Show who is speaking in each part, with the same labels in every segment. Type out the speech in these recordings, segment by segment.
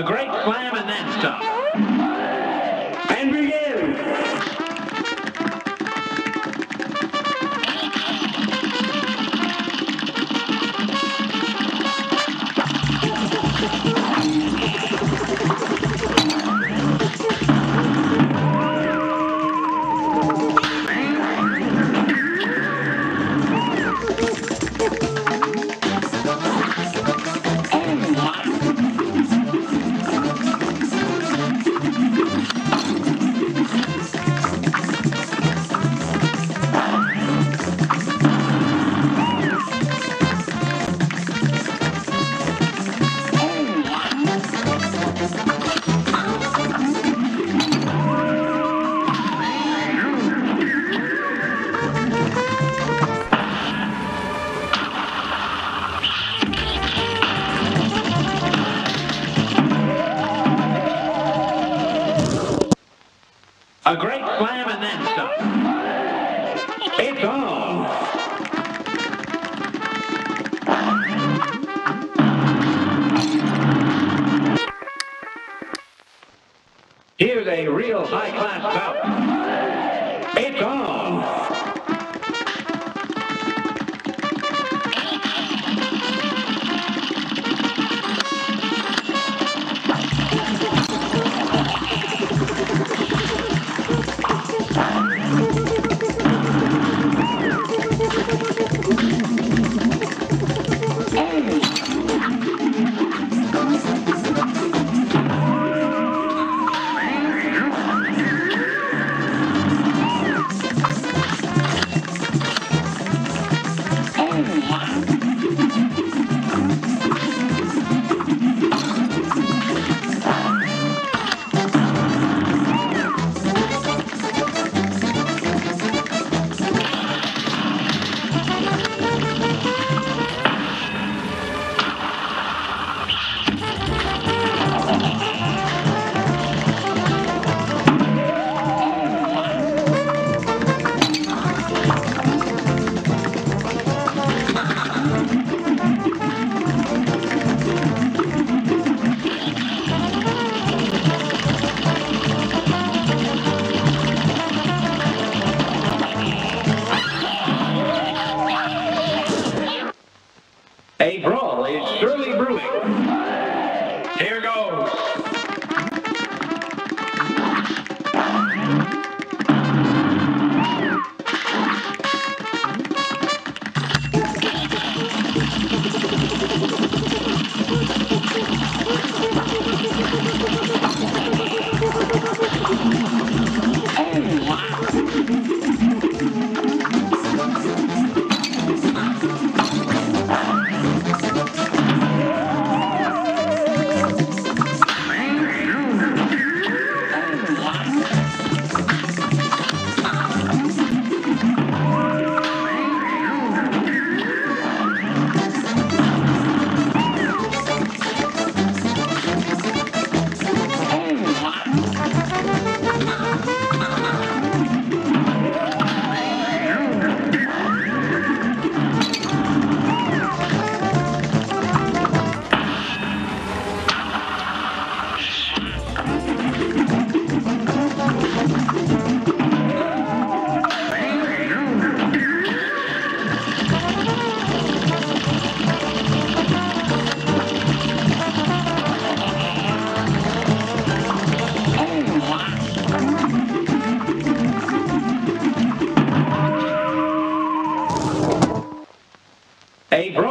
Speaker 1: A great slam and then stop. A great slam and then stop. It's on. Here's a real high-class bout.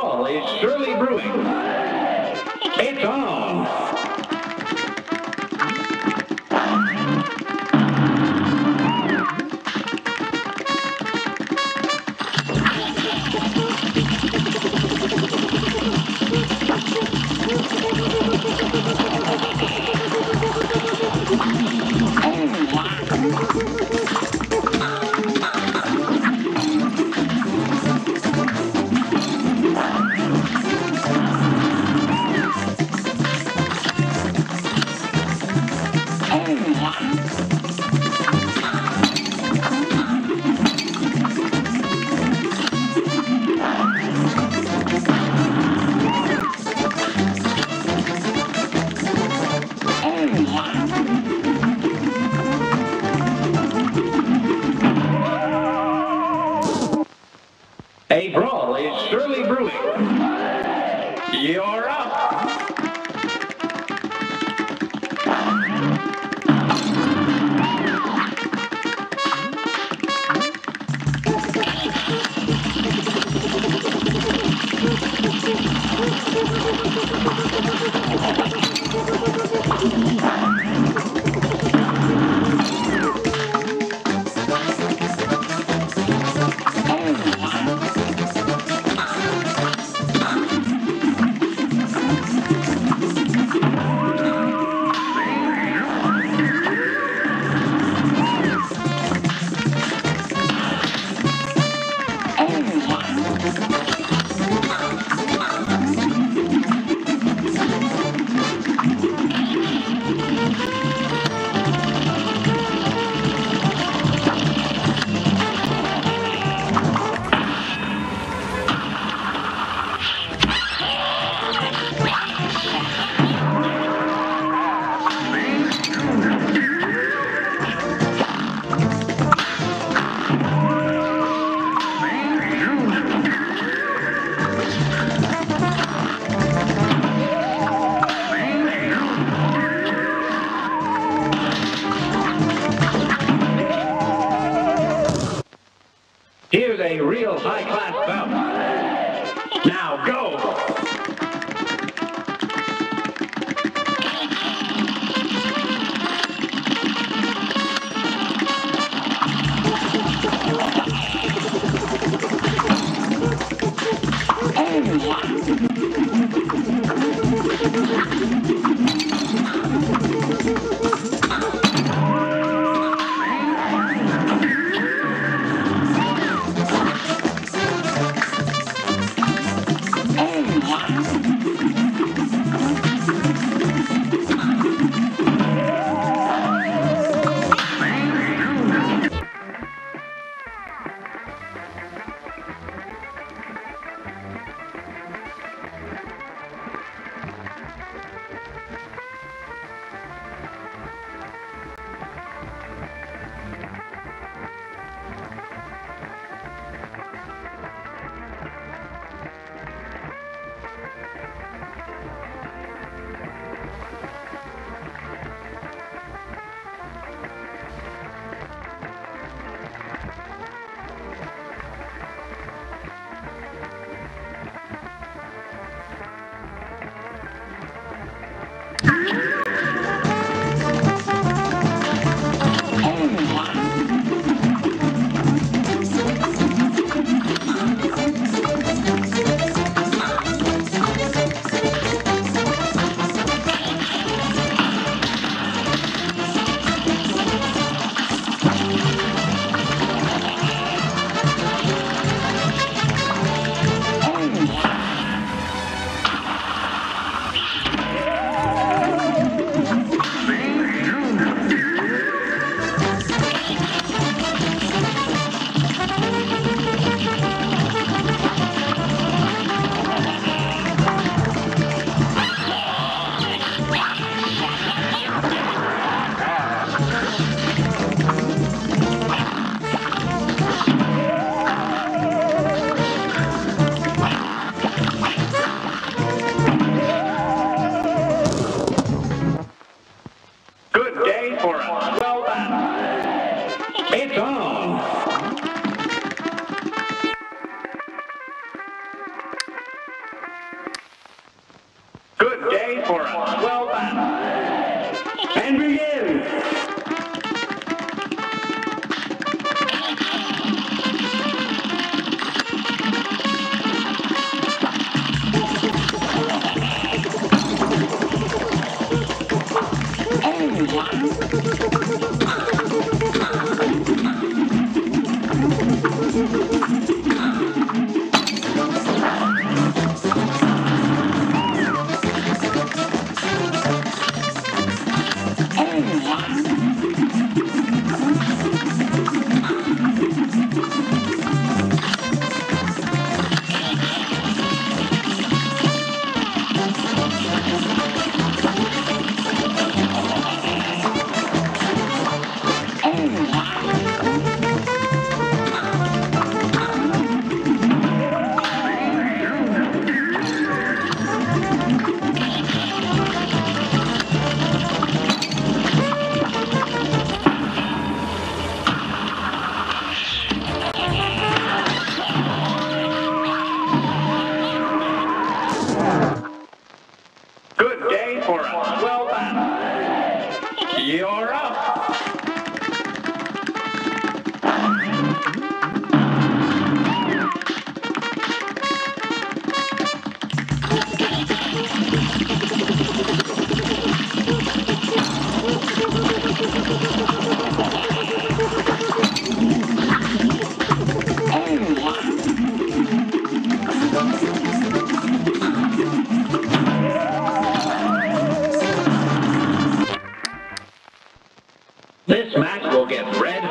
Speaker 1: Is surely brewing. It's on. ハハハハ! Good day for a swell battle. And begin!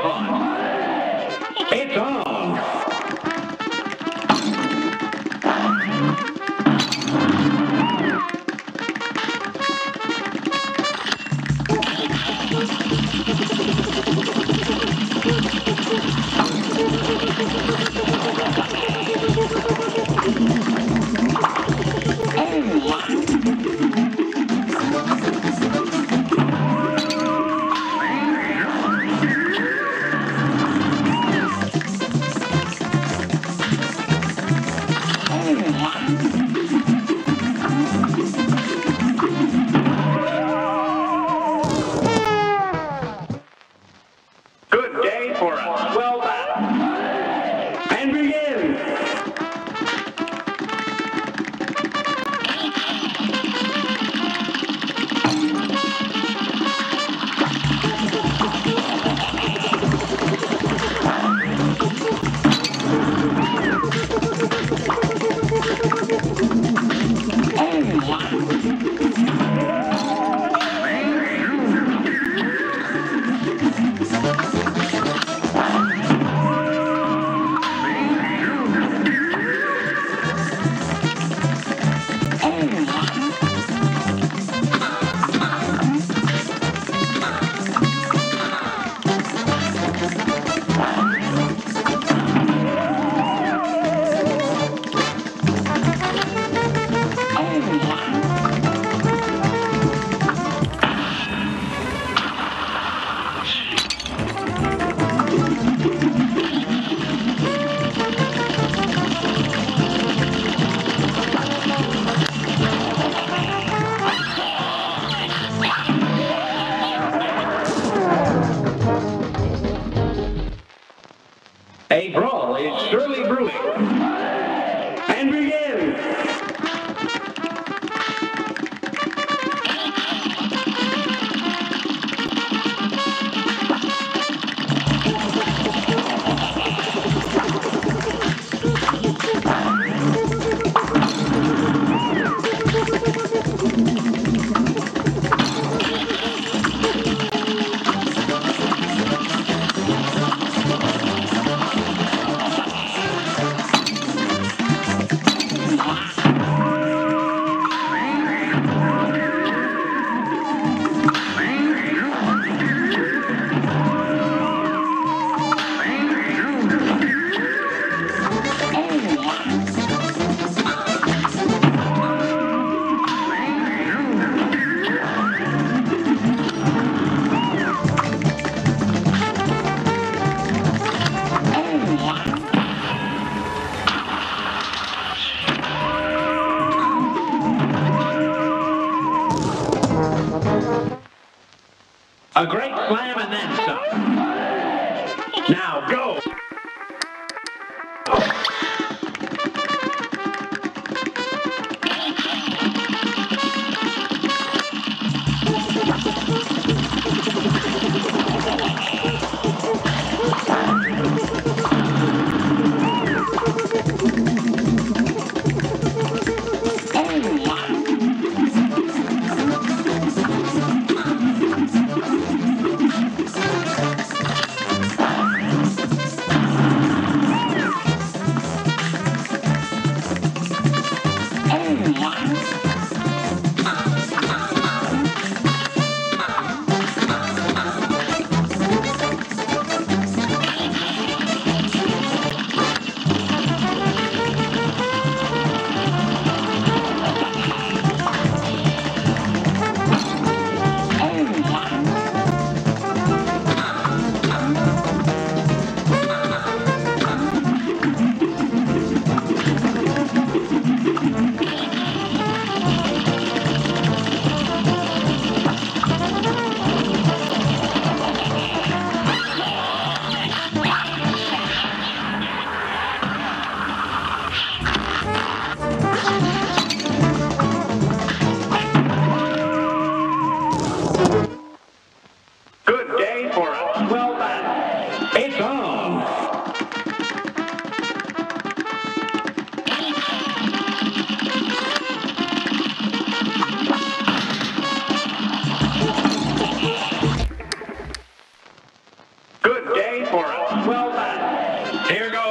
Speaker 1: Red A great slam and then some. Now go! Here goes.